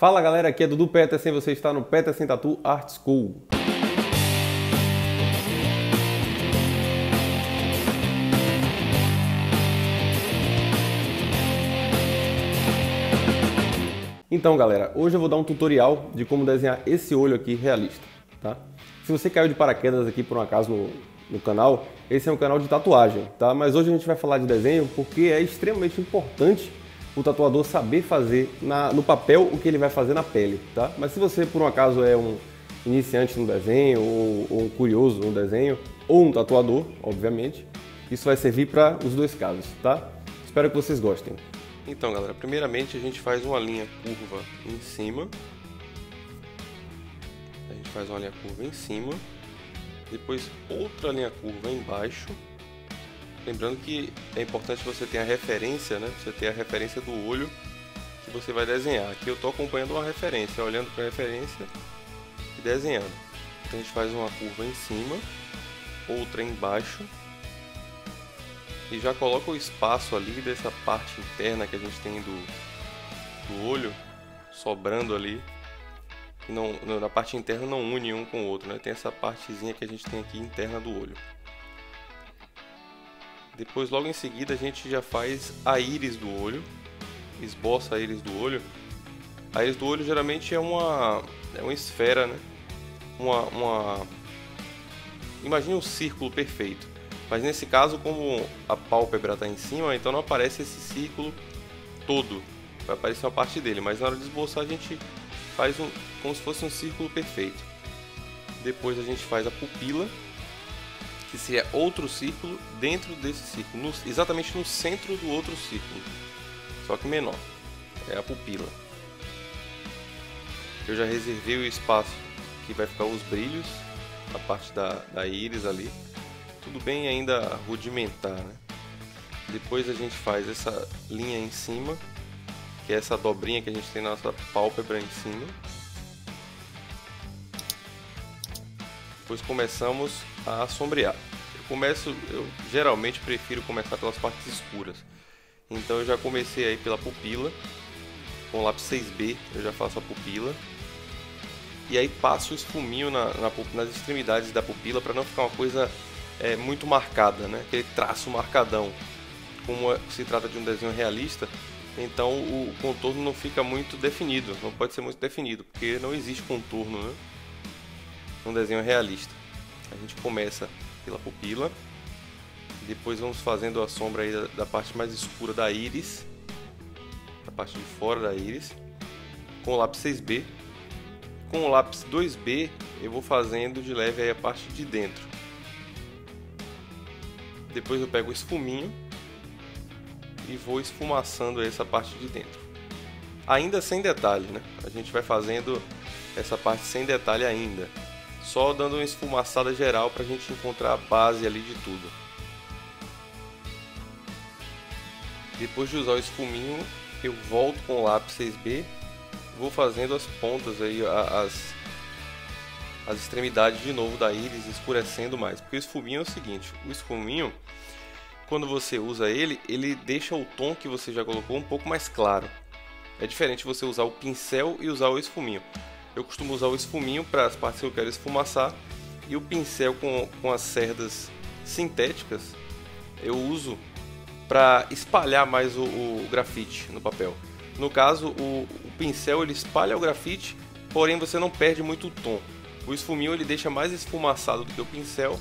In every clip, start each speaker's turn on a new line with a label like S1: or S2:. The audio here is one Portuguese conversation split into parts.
S1: Fala galera, aqui é Dudu Peterson, você está no Peterson Tattoo Art School. Então galera, hoje eu vou dar um tutorial de como desenhar esse olho aqui realista, tá? Se você caiu de paraquedas aqui por um acaso no, no canal, esse é um canal de tatuagem, tá? Mas hoje a gente vai falar de desenho porque é extremamente importante o tatuador saber fazer na, no papel o que ele vai fazer na pele, tá? Mas se você por um acaso é um iniciante no desenho ou, ou um curioso no desenho ou um tatuador, obviamente, isso vai servir para os dois casos, tá? Espero que vocês gostem.
S2: Então, galera, primeiramente a gente faz uma linha curva em cima. A gente faz uma linha curva em cima. Depois outra linha curva embaixo Lembrando que é importante você ter a referência, né? Você ter a referência do olho que você vai desenhar. Aqui eu estou acompanhando uma referência, olhando para a referência e desenhando. Então a gente faz uma curva em cima, outra embaixo e já coloca o espaço ali dessa parte interna que a gente tem do, do olho sobrando ali. E não, na parte interna não une um com o outro, né? Tem essa partezinha que a gente tem aqui interna do olho. Depois, logo em seguida, a gente já faz a íris do olho, esboça a íris do olho. A íris do olho geralmente é uma, é uma esfera, né? Uma, uma... Imagine um círculo perfeito. Mas nesse caso, como a pálpebra está em cima, então não aparece esse círculo todo. Vai aparecer uma parte dele, mas na hora de esboçar a gente faz um, como se fosse um círculo perfeito. Depois a gente faz a pupila, que seria outro círculo dentro desse círculo, no, exatamente no centro do outro círculo, só que menor. É a pupila. Eu já reservei o espaço que vai ficar os brilhos, a parte da, da íris ali. Tudo bem ainda rudimentar, né? Depois a gente faz essa linha em cima, que é essa dobrinha que a gente tem na nossa pálpebra em cima. Depois começamos a sombrear. Eu começo, eu geralmente prefiro começar pelas partes escuras. Então eu já comecei aí pela pupila, com lápis 6B eu já faço a pupila. E aí passo o esfuminho na, na, nas extremidades da pupila para não ficar uma coisa é, muito marcada, né? aquele traço marcadão. Como é, se trata de um desenho realista, então o contorno não fica muito definido, não pode ser muito definido, porque não existe contorno né? Num desenho realista. A gente começa pela pupila, depois vamos fazendo a sombra aí da, da parte mais escura da íris, da parte de fora da íris, com o lápis 6B. Com o lápis 2B eu vou fazendo de leve aí a parte de dentro. Depois eu pego o esfuminho e vou esfumaçando essa parte de dentro. Ainda sem detalhe, né? A gente vai fazendo essa parte sem detalhe ainda só dando uma esfumaçada geral para a gente encontrar a base ali de tudo. Depois de usar o esfuminho, eu volto com o lápis 6B, vou fazendo as pontas aí, as, as extremidades de novo da íris, escurecendo mais. Porque o esfuminho é o seguinte, o esfuminho, quando você usa ele, ele deixa o tom que você já colocou um pouco mais claro. É diferente você usar o pincel e usar o esfuminho. Eu costumo usar o esfuminho para as partes que eu quero esfumaçar e o pincel com, com as cerdas sintéticas eu uso para espalhar mais o, o, grafite no papel. No caso, o, o, pincel ele espalha o grafite, porém você não perde muito o tom. O esfuminho ele deixa mais esfumaçado do que o pincel,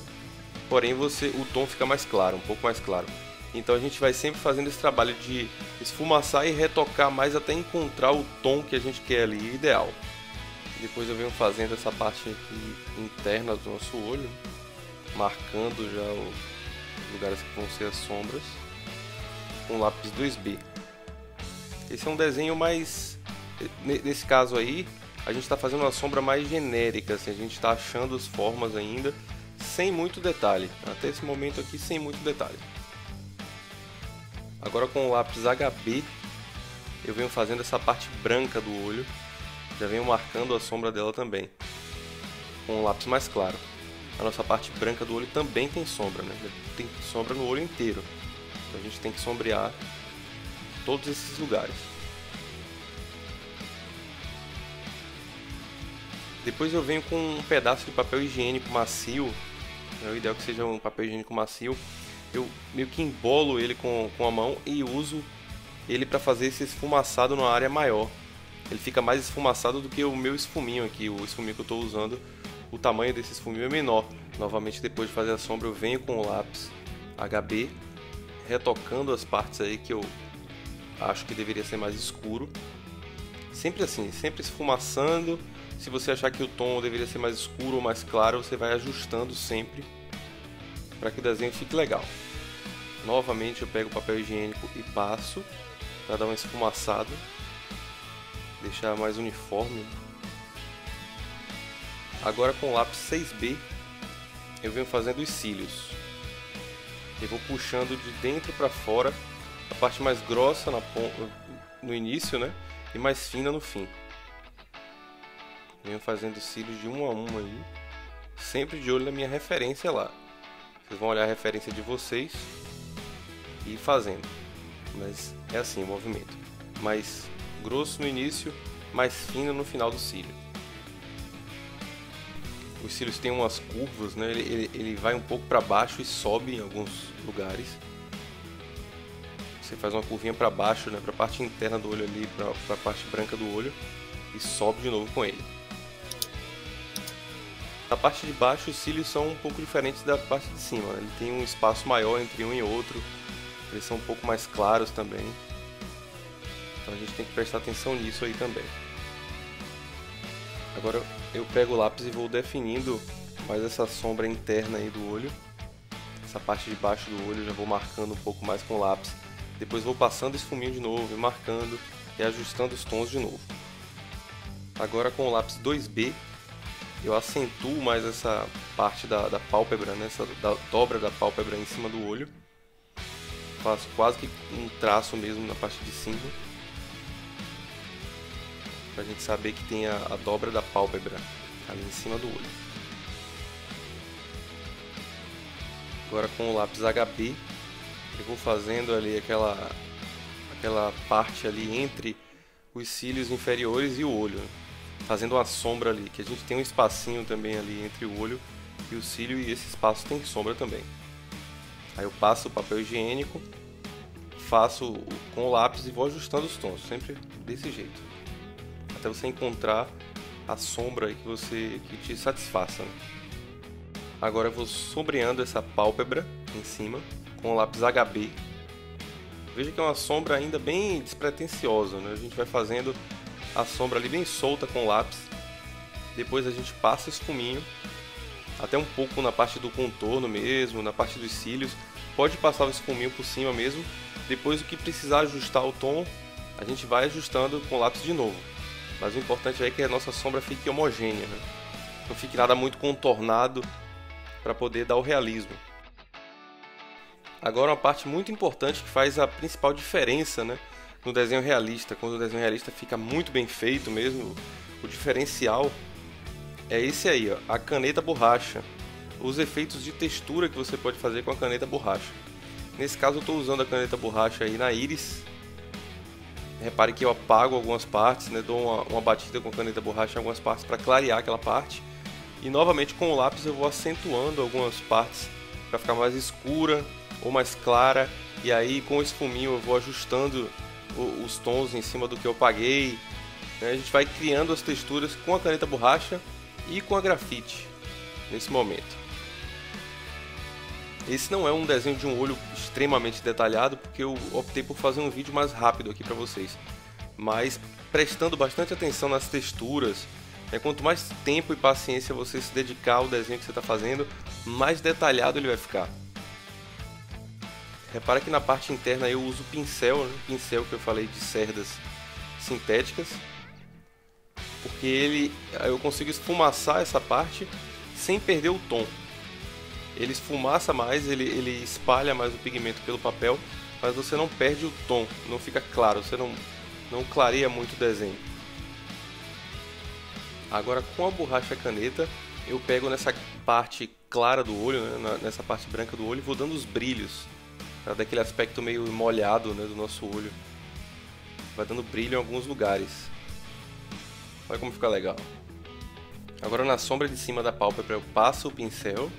S2: porém você o tom fica mais claro, um pouco mais claro. Então a gente vai sempre fazendo esse trabalho de esfumaçar e retocar mais até encontrar o tom que a gente quer ali ideal. Depois eu venho fazendo essa parte interna do nosso olho, marcando já os lugares que vão ser as sombras, com lápis 2B. Esse é um desenho mais... Nesse caso aí, a gente está fazendo uma sombra mais genérica, assim, a gente está achando as formas ainda, sem muito detalhe. Até esse momento aqui, sem muito detalhe. Agora com o lápis HB, eu venho fazendo essa parte branca do olho, já venho marcando a sombra dela também, com um lápis mais claro. A nossa parte branca do olho também tem sombra, né? Tem sombra no olho inteiro. Então a gente tem que sombrear todos esses lugares. Depois eu venho com um pedaço de papel higiênico macio, é o ideal que seja um papel higiênico macio. Eu meio que embolo ele com, com a mão e uso ele para fazer esse esfumaçado numa área maior. Ele fica mais esfumaçado do que o meu esfuminho aqui, o esfuminho que eu estou usando. O tamanho desse esfuminho é menor. Novamente, depois de fazer a sombra, eu venho com o lápis HB, retocando as partes aí que eu acho que deveria ser mais escuro. Sempre assim, sempre esfumaçando. Se você achar que o tom deveria ser mais escuro ou mais claro, você vai ajustando sempre para que o desenho fique legal. Novamente eu pego o papel higiênico e passo para dar uma esfumaçada, deixar mais uniforme. Agora com o lápis 6B eu venho fazendo os cílios. Eu vou puxando de dentro para fora a parte mais grossa no início, né? E mais fina no fim. Venho fazendo cílios de um a um aí, sempre de olho na minha referência lá. Vocês vão olhar a referência de vocês e ir fazendo. Mas é assim o movimento. Mais grosso no início, mais fino no final do cílio. Os cílios têm umas curvas, né? ele, ele, ele vai um pouco para baixo e sobe em alguns lugares. Você faz uma curvinha para baixo, né? para a parte interna do olho ali, para a parte branca do olho e sobe de novo com ele. Na parte de baixo, os cílios são um pouco diferentes da parte de cima. Né? Ele tem um espaço maior entre um e outro. Eles são um pouco mais claros também. Então a gente tem que prestar atenção nisso aí também. Agora eu pego o lápis e vou definindo mais essa sombra interna aí do olho. Essa parte de baixo do olho já vou marcando um pouco mais com o lápis. Depois vou passando esse fuminho de novo e marcando e ajustando os tons de novo. Agora com o lápis 2B eu acentuo mais essa parte da, da pálpebra, né? essa da dobra da pálpebra em cima do olho. Faço quase que um traço mesmo na parte de cima. Pra gente saber que tem a, a dobra da pálpebra ali em cima do olho. Agora com o lápis HB, eu vou fazendo ali aquela, aquela parte ali entre os cílios inferiores e o olho fazendo uma sombra ali, que a gente tem um espacinho também ali entre o olho e o cílio e esse espaço tem sombra também. Aí eu passo o papel higiênico, faço com o lápis e vou ajustando os tons, sempre desse jeito. Até você encontrar a sombra que você que te satisfaça. Né? Agora eu vou sombreando essa pálpebra em cima com o lápis HB. Veja que é uma sombra ainda bem despretensiosa, né? A gente vai fazendo a sombra ali bem solta com o lápis. Depois a gente passa esfuminho, até um pouco na parte do contorno mesmo, na parte dos cílios. Pode passar o esfuminho por cima mesmo. Depois o que precisar ajustar o tom, a gente vai ajustando com o lápis de novo. Mas o importante é que a nossa sombra fique homogênea, né? não fique nada muito contornado para poder dar o realismo. Agora uma parte muito importante que faz a principal diferença, né? no desenho realista, quando o desenho realista fica muito bem feito mesmo, o diferencial é esse aí, ó, a caneta borracha. Os efeitos de textura que você pode fazer com a caneta borracha. Nesse caso eu estou usando a caneta borracha aí na íris. Repare que eu apago algumas partes, né, dou uma, uma batida com a caneta borracha em algumas partes para clarear aquela parte. E novamente com o lápis eu vou acentuando algumas partes para ficar mais escura ou mais clara. E aí com o esfuminho eu vou ajustando os tons em cima do que eu paguei. Né? A gente vai criando as texturas com a caneta borracha e com a grafite nesse momento. Esse não é um desenho de um olho extremamente detalhado, porque eu optei por fazer um vídeo mais rápido aqui para vocês. Mas prestando bastante atenção nas texturas, né? quanto mais tempo e paciência você se dedicar ao desenho que você está fazendo, mais detalhado ele vai ficar. Repara que na parte interna eu uso pincel, né? pincel que eu falei de cerdas sintéticas, porque ele eu consigo esfumaçar essa parte sem perder o tom. Ele esfumaça mais, ele, ele espalha mais o pigmento pelo papel, mas você não perde o tom, não fica claro, você não, não clareia muito o desenho. Agora com a borracha caneta, eu pego nessa parte clara do olho, né, nessa parte branca do olho, e vou dando os brilhos para dar aquele aspecto meio molhado né, do nosso olho. Vai dando brilho em alguns lugares. Olha como fica legal. Agora na sombra de cima da pálpebra eu passo o pincel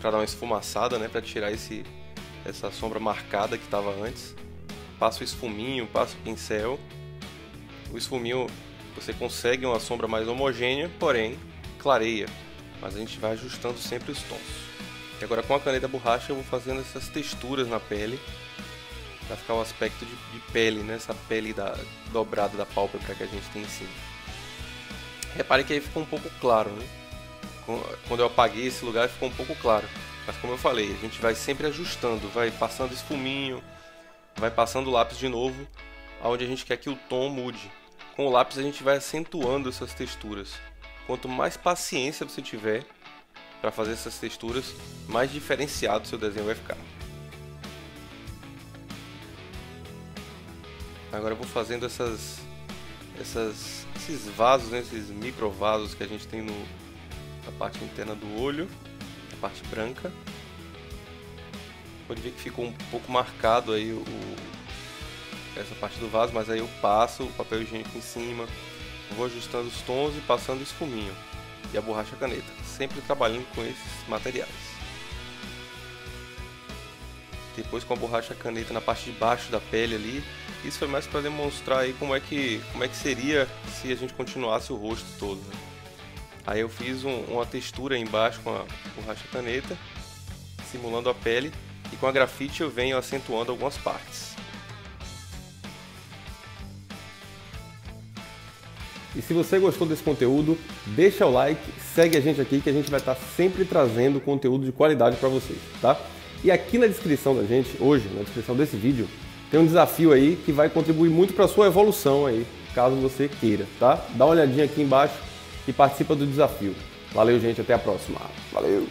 S2: para dar uma esfumaçada, né, para tirar esse essa sombra marcada que estava antes. Passo o esfuminho, passo o pincel. O esfuminho você consegue uma sombra mais homogênea, porém clareia, mas a gente vai ajustando sempre os tons. E agora com a caneta borracha eu vou fazendo essas texturas na pele para ficar o aspecto de, de, pele, né? Essa pele da, dobrada da pálpebra que a gente tem em cima. Repare que aí ficou um pouco claro, né? Quando eu apaguei esse lugar ficou um pouco claro. Mas como eu falei, a gente vai sempre ajustando, vai passando esfuminho, vai passando o lápis de novo, aonde a gente quer que o tom mude. Com o lápis a gente vai acentuando essas texturas. Quanto mais paciência você tiver para fazer essas texturas, mais diferenciado seu desenho vai ficar. Agora eu vou fazendo essas, essas, esses vasos, né, esses micro vasos que a gente tem no, na parte interna do olho, a parte branca. Pode ver que ficou um pouco marcado aí o, essa parte do vaso, mas aí eu passo o papel higiênico em cima, vou ajustando os tons e passando o esfuminho e a borracha caneta, sempre trabalhando com esses materiais. Depois com a borracha caneta na parte de baixo da pele ali, isso foi mais para demonstrar aí como é que como é que seria se a gente continuasse o rosto todo. Né? Aí eu fiz um, uma textura embaixo com a borracha caneta, simulando a pele, e com a grafite eu venho acentuando algumas partes.
S1: E se você gostou desse conteúdo, deixa o like, segue a gente aqui que a gente vai estar sempre trazendo conteúdo de qualidade para vocês, tá? E aqui na descrição da gente, hoje, na descrição desse vídeo, tem um desafio aí que vai contribuir muito para sua evolução aí, caso você queira, tá? Dá uma olhadinha aqui embaixo e participa do desafio. Valeu, gente, até a próxima. Valeu!